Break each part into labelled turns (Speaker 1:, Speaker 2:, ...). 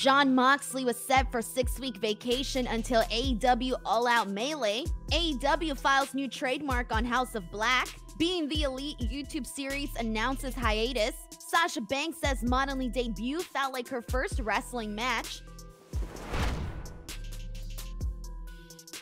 Speaker 1: Jon Moxley was set for six-week vacation until AEW All Out Melee. AEW files new trademark on House of Black. Being the Elite YouTube series announces hiatus. Sasha Banks says modeling debut felt like her first wrestling match.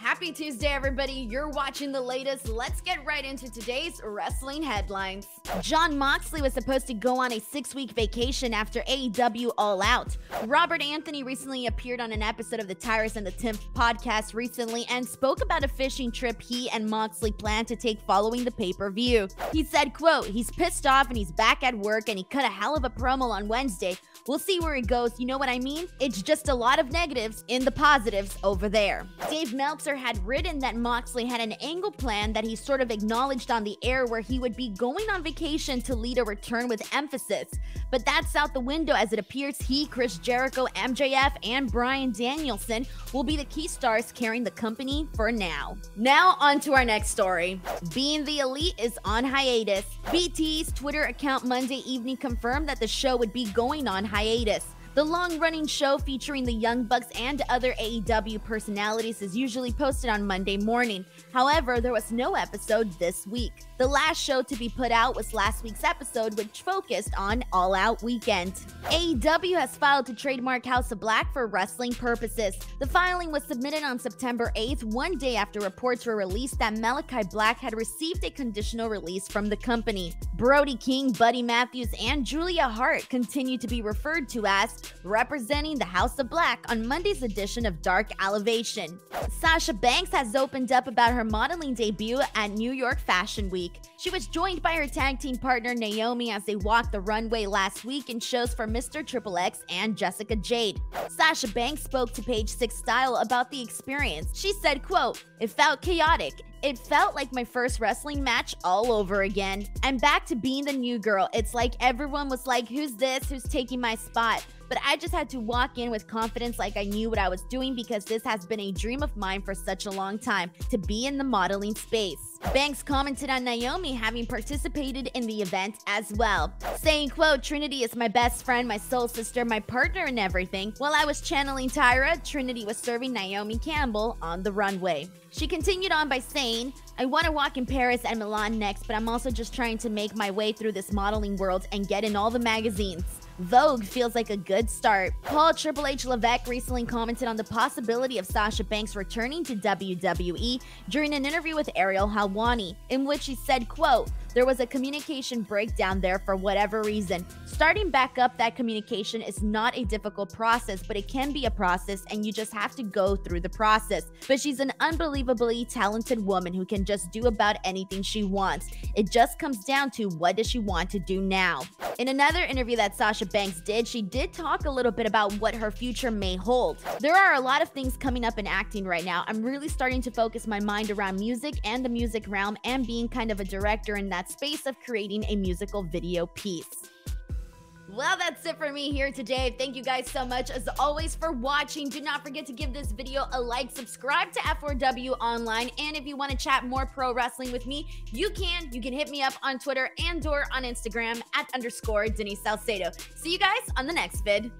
Speaker 1: Happy Tuesday, everybody. You're watching the latest. Let's get right into today's wrestling headlines. Jon Moxley was supposed to go on a six week vacation after AEW All Out. Robert Anthony recently appeared on an episode of the Tyrus and the Timpf podcast recently and spoke about a fishing trip he and Moxley plan to take following the pay per view. He said, quote, he's pissed off and he's back at work and he cut a hell of a promo on Wednesday. We'll see where it goes. You know what I mean? It's just a lot of negatives in the positives over there. Dave Meltzer had written that Moxley had an angle plan that he sort of acknowledged on the air where he would be going on vacation to lead a return with emphasis. But that's out the window as it appears he, Chris Jericho, MJF, and Bryan Danielson will be the key stars carrying the company for now. Now, on to our next story. Being the Elite is on hiatus. BT's Twitter account Monday evening confirmed that the show would be going on hiatus. The long running show featuring the Young Bucks and other AEW personalities is usually posted on Monday morning. However, there was no episode this week. The last show to be put out was last week's episode, which focused on All Out Weekend. AEW has filed to trademark House of Black for wrestling purposes. The filing was submitted on September 8th, one day after reports were released that Malachi Black had received a conditional release from the company. Brody King, Buddy Matthews, and Julia Hart continue to be referred to as representing the House of Black on Monday's edition of Dark Elevation. Sasha Banks has opened up about her modeling debut at New York Fashion Week. She was joined by her tag team partner Naomi as they walked the runway last week in shows for Mr. Triple X and Jessica Jade. Sasha Banks spoke to Page Six Style about the experience. She said, quote, It felt chaotic. It felt like my first wrestling match all over again. I'm back to being the new girl. It's like everyone was like, Who's this? Who's taking my spot? But I just had to walk in with confidence like I knew what I was doing because this has been a dream of mine for such a long time to be in the modeling space. Banks commented on Naomi having participated in the event as well, saying, quote, Trinity is my best friend, my soul sister, my partner and everything. While I was channeling Tyra, Trinity was serving Naomi Campbell on the runway. She continued on by saying, I want to walk in Paris and Milan next, but I'm also just trying to make my way through this modeling world and get in all the magazines. Vogue feels like a good start. Paul Triple H Levesque recently commented on the possibility of Sasha Banks returning to WWE during an interview with Ariel Helwani, in which he said, quote, there was a communication breakdown there for whatever reason. Starting back up that communication is not a difficult process, but it can be a process and you just have to go through the process. But she's an unbelievably talented woman who can just do about anything she wants. It just comes down to what does she want to do now. In another interview that Sasha Banks did, she did talk a little bit about what her future may hold. There are a lot of things coming up in acting right now. I'm really starting to focus my mind around music and the music realm and being kind of a director in space of creating a musical video piece. Well, that's it for me here today. Thank you guys so much, as always, for watching. Do not forget to give this video a like, subscribe to F4W Online, and if you want to chat more pro wrestling with me, you can. You can hit me up on Twitter and or on Instagram at underscore Denise Salcedo. See you guys on the next vid.